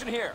Extraction here.